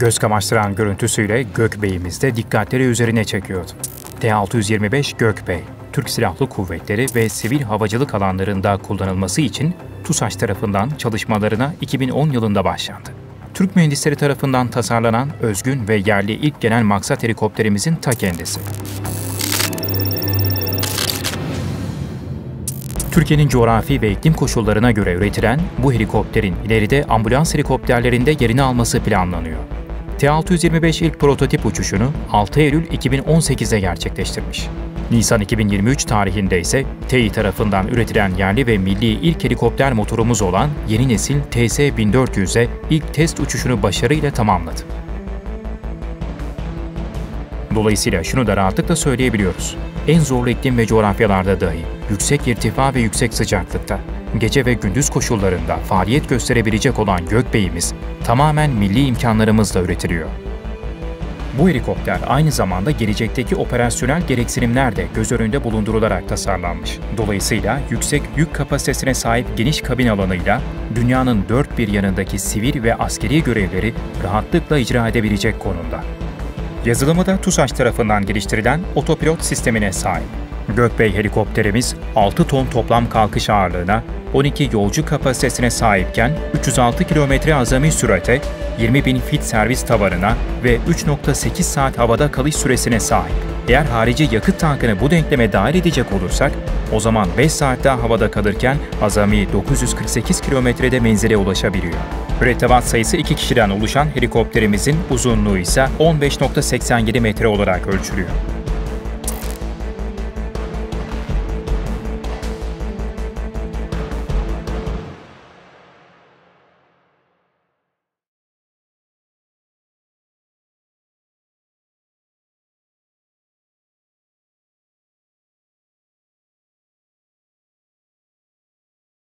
Göz kamaştıran görüntüsüyle Gökbey'imiz de dikkatleri üzerine çekiyordu. T-625 Gökbey, Türk Silahlı Kuvvetleri ve sivil havacılık alanlarında kullanılması için TUSAŞ tarafından çalışmalarına 2010 yılında başlandı. Türk mühendisleri tarafından tasarlanan özgün ve yerli ilk genel maksat helikopterimizin ta kendisi. Türkiye'nin coğrafi ve iklim koşullarına göre üretilen bu helikopterin ileride ambulans helikopterlerinde yerini alması planlanıyor. T-625 ilk prototip uçuşunu 6 Eylül 2018'de gerçekleştirmiş. Nisan 2023 tarihinde ise TEİ tarafından üretilen yerli ve milli ilk helikopter motorumuz olan yeni nesil TS-1400'e ilk test uçuşunu başarıyla tamamladı. Dolayısıyla şunu da rahatlıkla söyleyebiliyoruz. En zorlu iklim ve coğrafyalarda dahi, yüksek irtifa ve yüksek sıcaklıkta, gece ve gündüz koşullarında faaliyet gösterebilecek olan Gökbey'imiz tamamen milli imkanlarımızla üretiliyor. Bu helikopter aynı zamanda gelecekteki operasyonel gereksinimler de göz önünde bulundurularak tasarlanmış. Dolayısıyla yüksek yük kapasitesine sahip geniş kabin alanıyla dünyanın dört bir yanındaki sivil ve askeri görevleri rahatlıkla icra edebilecek konumda. Yazılımı da TUSAŞ tarafından geliştirilen otopilot sistemine sahip. Gökbey helikopterimiz 6 ton toplam kalkış ağırlığına, 12 yolcu kapasitesine sahipken 306 km azami sürate, 20 bin fit servis tavarına ve 3.8 saat havada kalış süresine sahip. Eğer harici yakıt tankını bu denkleme dahil edecek olursak, o zaman 5 saat daha havada kalırken azami 948 kilometrede menzile ulaşabiliyor. Mürettebat sayısı 2 kişiden oluşan helikopterimizin uzunluğu ise 15.87 metre olarak ölçülüyor.